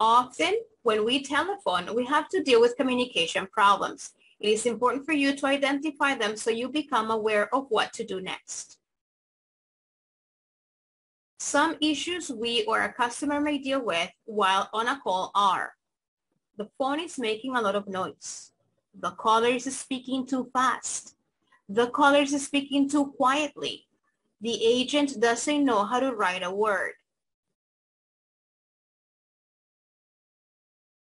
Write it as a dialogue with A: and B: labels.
A: Often, when we telephone, we have to deal with communication problems. It is important for you to identify them so you become aware of what to do next. Some issues we or a customer may deal with while on a call are the phone is making a lot of noise. The caller is speaking too fast. The caller is speaking too quietly. The agent doesn't know how to write a word.